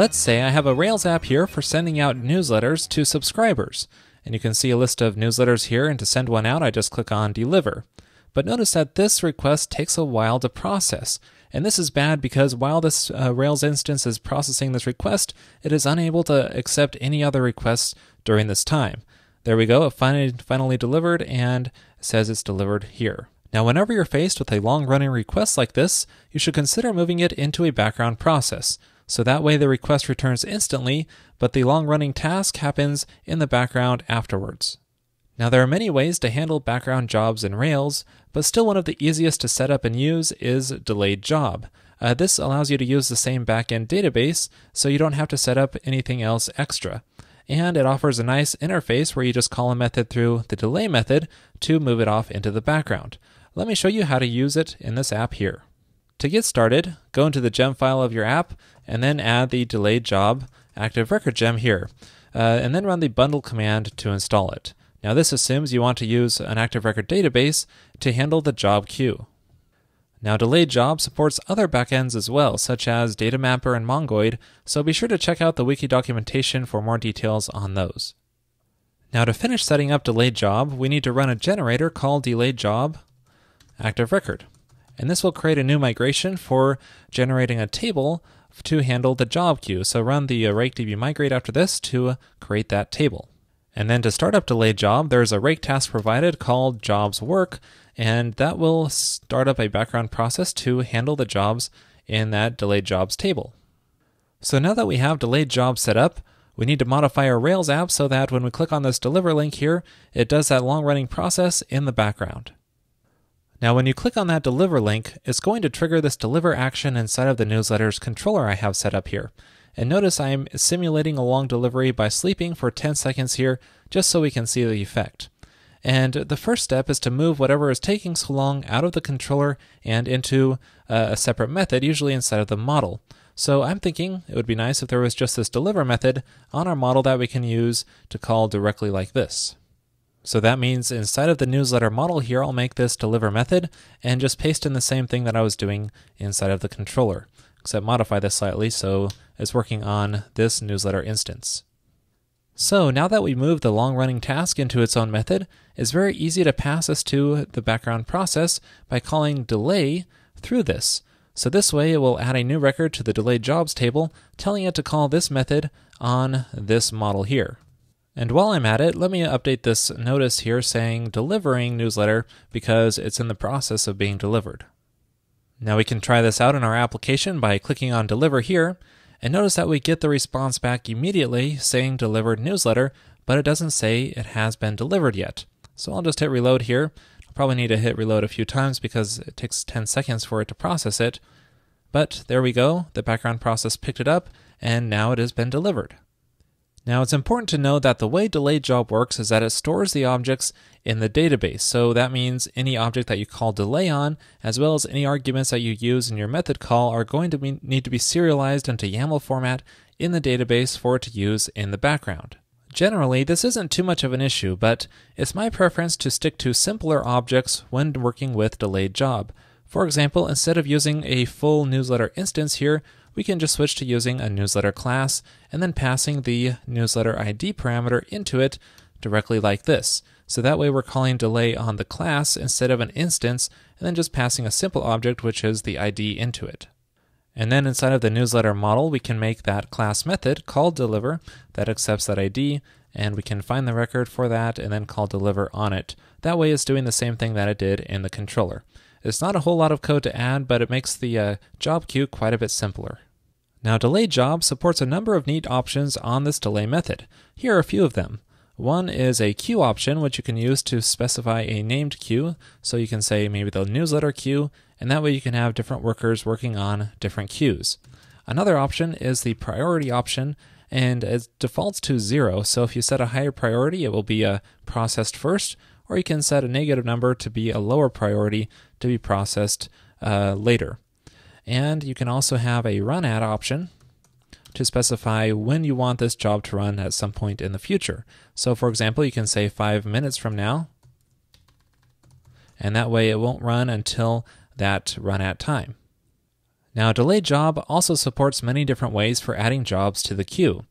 Let's say I have a Rails app here for sending out newsletters to subscribers. And you can see a list of newsletters here, and to send one out, I just click on Deliver. But notice that this request takes a while to process. And this is bad because while this uh, Rails instance is processing this request, it is unable to accept any other requests during this time. There we go, it finally, finally delivered and says it's delivered here. Now, whenever you're faced with a long running request like this, you should consider moving it into a background process. So that way the request returns instantly, but the long running task happens in the background afterwards. Now, there are many ways to handle background jobs in Rails, but still one of the easiest to set up and use is delayed job. Uh, this allows you to use the same backend database, so you don't have to set up anything else extra. And it offers a nice interface where you just call a method through the delay method to move it off into the background. Let me show you how to use it in this app here. To get started, go into the gem file of your app and then add the delayed job active record gem here, uh, and then run the bundle command to install it. Now, this assumes you want to use an active record database to handle the job queue. Now, delayed job supports other backends as well, such as Datamapper and Mongoid, so be sure to check out the wiki documentation for more details on those. Now, to finish setting up delayed job, we need to run a generator called delayed job active record and this will create a new migration for generating a table to handle the job queue. So run the uh, rake db migrate after this to create that table. And then to start up delayed job, there's a rake task provided called jobs work, and that will start up a background process to handle the jobs in that delayed jobs table. So now that we have delayed jobs set up, we need to modify our Rails app so that when we click on this deliver link here, it does that long running process in the background. Now, when you click on that deliver link, it's going to trigger this deliver action inside of the newsletter's controller I have set up here. And notice I'm simulating a long delivery by sleeping for 10 seconds here, just so we can see the effect. And the first step is to move whatever is taking so long out of the controller and into uh, a separate method, usually inside of the model. So I'm thinking it would be nice if there was just this deliver method on our model that we can use to call directly like this. So that means inside of the newsletter model here, I'll make this deliver method and just paste in the same thing that I was doing inside of the controller, except modify this slightly so it's working on this newsletter instance. So now that we moved the long running task into its own method, it's very easy to pass this to the background process by calling delay through this. So this way it will add a new record to the delayed jobs table, telling it to call this method on this model here. And while I'm at it, let me update this notice here saying delivering newsletter because it's in the process of being delivered. Now we can try this out in our application by clicking on deliver here, and notice that we get the response back immediately saying delivered newsletter, but it doesn't say it has been delivered yet. So I'll just hit reload here. I'll probably need to hit reload a few times because it takes 10 seconds for it to process it. But there we go, the background process picked it up, and now it has been delivered. Now it's important to know that the way delayed job works is that it stores the objects in the database. So that means any object that you call delay on, as well as any arguments that you use in your method call are going to be, need to be serialized into YAML format in the database for it to use in the background. Generally, this isn't too much of an issue, but it's my preference to stick to simpler objects when working with delayed job. For example, instead of using a full newsletter instance here, we can just switch to using a newsletter class and then passing the newsletter ID parameter into it directly like this. So that way we're calling delay on the class instead of an instance and then just passing a simple object which is the ID into it. And then inside of the newsletter model, we can make that class method called deliver that accepts that ID, and we can find the record for that and then call deliver on it. That way it's doing the same thing that it did in the controller. It's not a whole lot of code to add, but it makes the uh, job queue quite a bit simpler. Now, delay job supports a number of neat options on this delay method. Here are a few of them. One is a queue option, which you can use to specify a named queue. So you can say maybe the newsletter queue, and that way you can have different workers working on different queues. Another option is the priority option, and it defaults to zero. So if you set a higher priority, it will be uh, processed first, or you can set a negative number to be a lower priority to be processed uh, later. And you can also have a run at option to specify when you want this job to run at some point in the future. So for example, you can say five minutes from now, and that way it won't run until that run at time. Now, delayed job also supports many different ways for adding jobs to the queue.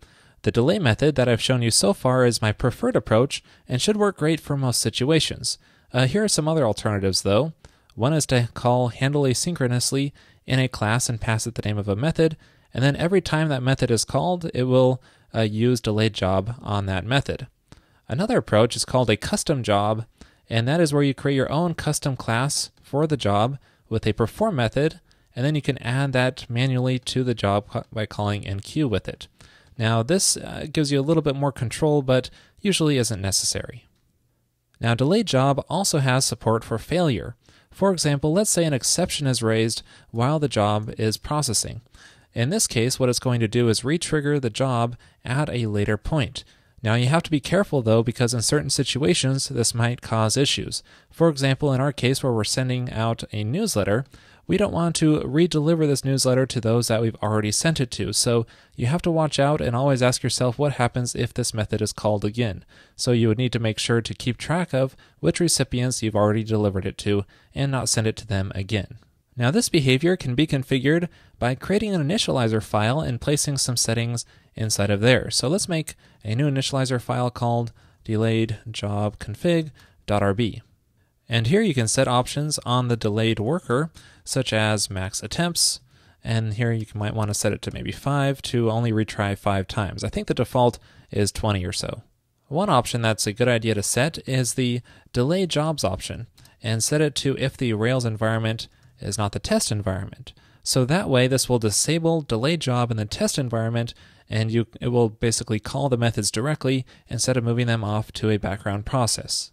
The delay method that I've shown you so far is my preferred approach and should work great for most situations. Uh, here are some other alternatives though. One is to call handle asynchronously in a class and pass it the name of a method, and then every time that method is called, it will uh, use delayed job on that method. Another approach is called a custom job, and that is where you create your own custom class for the job with a perform method, and then you can add that manually to the job by calling enqueue with it. Now, this uh, gives you a little bit more control, but usually isn't necessary. Now, delayed job also has support for failure. For example, let's say an exception is raised while the job is processing. In this case, what it's going to do is retrigger the job at a later point. Now, you have to be careful though, because in certain situations, this might cause issues. For example, in our case where we're sending out a newsletter, we don't want to re-deliver this newsletter to those that we've already sent it to. So you have to watch out and always ask yourself what happens if this method is called again. So you would need to make sure to keep track of which recipients you've already delivered it to and not send it to them again. Now this behavior can be configured by creating an initializer file and placing some settings inside of there. So let's make a new initializer file called delayed job config.rb. And here you can set options on the delayed worker, such as max attempts, and here you might want to set it to maybe 5 to only retry 5 times. I think the default is 20 or so. One option that's a good idea to set is the delay jobs option, and set it to if the Rails environment is not the test environment. So that way this will disable delay job in the test environment and you it will basically call the methods directly instead of moving them off to a background process.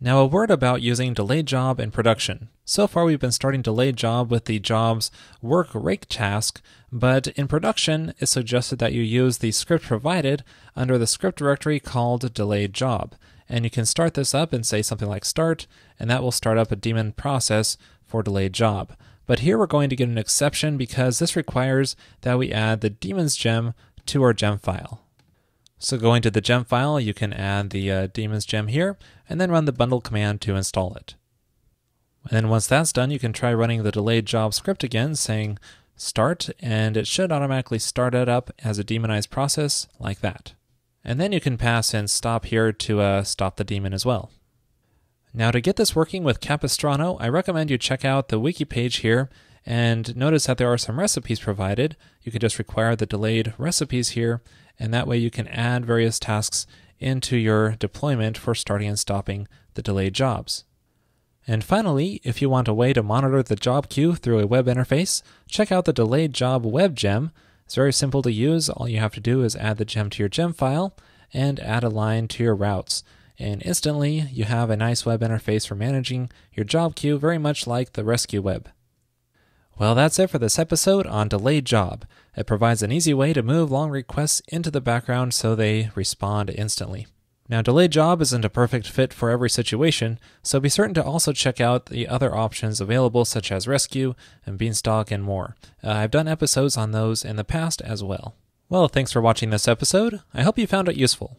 Now, a word about using delayed job in production. So far, we've been starting delayed job with the job's work rake task, but in production, it's suggested that you use the script provided under the script directory called delayed job. And you can start this up and say something like start, and that will start up a daemon process for delayed job. But here we're going to get an exception because this requires that we add the daemons gem to our gem file. So going to the gem file, you can add the uh, daemons gem here, and then run the bundle command to install it. And then once that's done, you can try running the delayed job script again, saying start, and it should automatically start it up as a daemonized process like that. And then you can pass in stop here to uh, stop the daemon as well. Now to get this working with Capistrano, I recommend you check out the wiki page here and notice that there are some recipes provided. You can just require the delayed recipes here and that way you can add various tasks into your deployment for starting and stopping the delayed jobs. And finally, if you want a way to monitor the job queue through a web interface, check out the delayed job web gem. It's very simple to use. All you have to do is add the gem to your gem file and add a line to your routes. And instantly, you have a nice web interface for managing your job queue, very much like the Resque web. Well, that's it for this episode on Delayed Job. It provides an easy way to move long requests into the background so they respond instantly. Now, Delayed Job isn't a perfect fit for every situation, so be certain to also check out the other options available, such as Resque and Beanstalk and more. Uh, I've done episodes on those in the past as well. Well, thanks for watching this episode. I hope you found it useful.